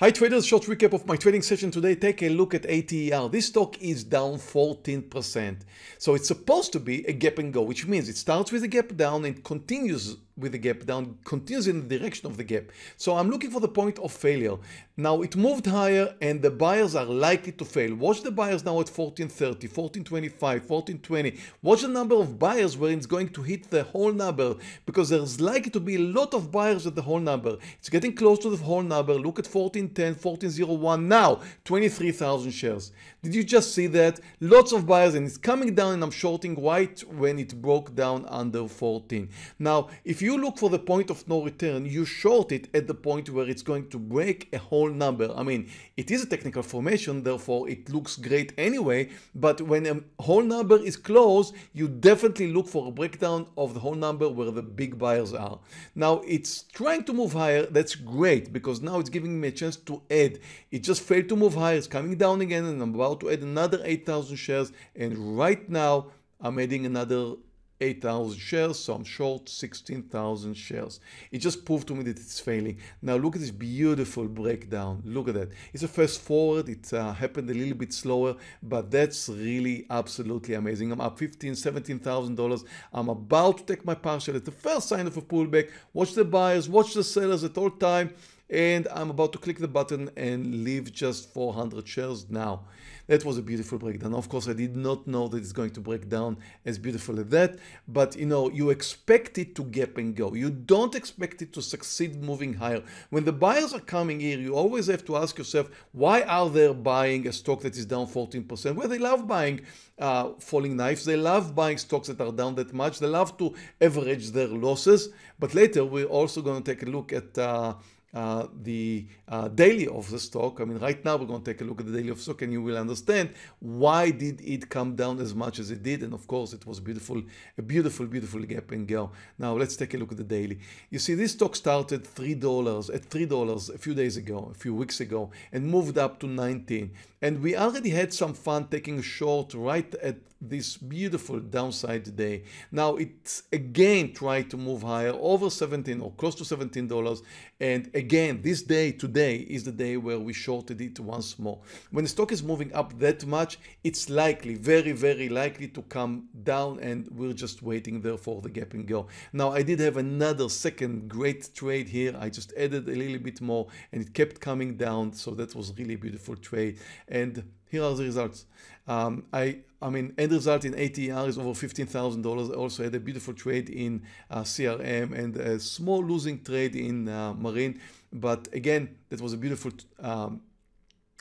Hi traders, short recap of my trading session today. Take a look at ATER. This stock is down 14%. So it's supposed to be a gap and go, which means it starts with a gap down and continues with the gap down, continues in the direction of the gap. So I'm looking for the point of failure. Now it moved higher and the buyers are likely to fail. Watch the buyers now at 1430, 1425, 1420. Watch the number of buyers where it's going to hit the whole number because there's likely to be a lot of buyers at the whole number. It's getting close to the whole number. Look at 1410, 1401 now, 23,000 shares. Did you just see that? Lots of buyers and it's coming down and I'm shorting right when it broke down under 14. Now, if you look for the point of no return, you short it at the point where it's going to break a whole number. I mean, it is a technical formation, therefore it looks great anyway, but when a whole number is closed, you definitely look for a breakdown of the whole number where the big buyers are. Now, it's trying to move higher. That's great because now it's giving me a chance to add. It just failed to move higher. It's coming down again and I'm about about to add another 8,000 shares and right now I'm adding another 8,000 shares, so I'm short 16,000 shares. It just proved to me that it's failing. Now look at this beautiful breakdown. Look at that. It's a fast forward. It uh, happened a little bit slower, but that's really absolutely amazing. I'm up 15, 17,000 dollars. I'm about to take my partial. It's the first sign of a pullback. Watch the buyers, watch the sellers at all time and I'm about to click the button and leave just 400 shares now. That was a beautiful breakdown. Of course, I did not know that it's going to break down as beautiful as that, but you know, you expect it to gap and go. You don't expect it to succeed moving higher. When the buyers are coming here, you always have to ask yourself, why are they buying a stock that is down 14%? Well, they love buying uh, falling knives. They love buying stocks that are down that much. They love to average their losses. But later, we're also going to take a look at uh, uh, the uh, daily of the stock. I mean, right now we're going to take a look at the daily of stock and you will understand why did it come down as much as it did. And of course, it was beautiful, a beautiful, beautiful gap and go. Now let's take a look at the daily. You see, this stock started $3 at $3 a few days ago, a few weeks ago, and moved up to 19. And we already had some fun taking a short right at this beautiful downside day. Now it's again tried to move higher over 17 or close to $17. And again, this day today is the day where we shorted it once more. When the stock is moving up that much, it's likely, very, very likely to come down and we're just waiting there for the gap and go. Now I did have another second great trade here. I just added a little bit more and it kept coming down. So that was really beautiful trade and here are the results. Um, I, I mean, end result in ATER is over $15,000. I also had a beautiful trade in uh, CRM and a small losing trade in uh, MRIN. But again, that was a beautiful um,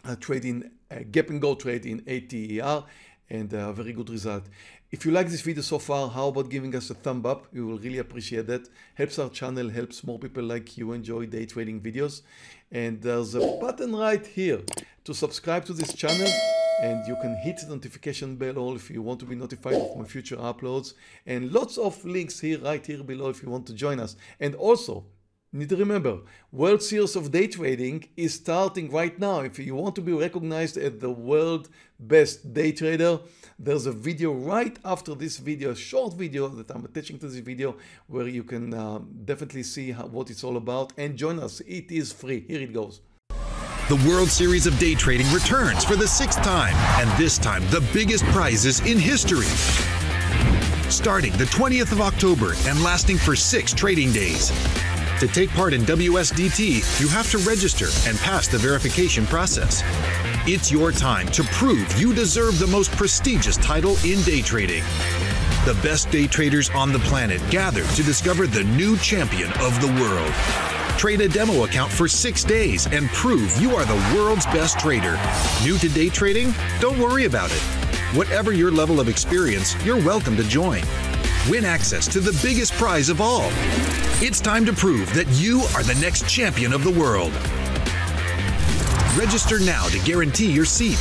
a trade in a gap and go trade in ATER and a very good result. If you like this video so far, how about giving us a thumb up? We will really appreciate that. Helps our channel, helps more people like you enjoy day trading videos. And there's a button right here to subscribe to this channel and you can hit the notification bell all if you want to be notified of my future uploads and lots of links here right here below if you want to join us and also need to remember world series of day trading is starting right now if you want to be recognized as the world best day trader there's a video right after this video a short video that i'm attaching to this video where you can uh, definitely see how, what it's all about and join us it is free here it goes the World Series of Day Trading returns for the sixth time, and this time the biggest prizes in history. Starting the 20th of October and lasting for six trading days. To take part in WSDT, you have to register and pass the verification process. It's your time to prove you deserve the most prestigious title in day trading. The best day traders on the planet gather to discover the new champion of the world. Trade a demo account for six days and prove you are the world's best trader. New to day trading? Don't worry about it. Whatever your level of experience, you're welcome to join. Win access to the biggest prize of all. It's time to prove that you are the next champion of the world. Register now to guarantee your seat.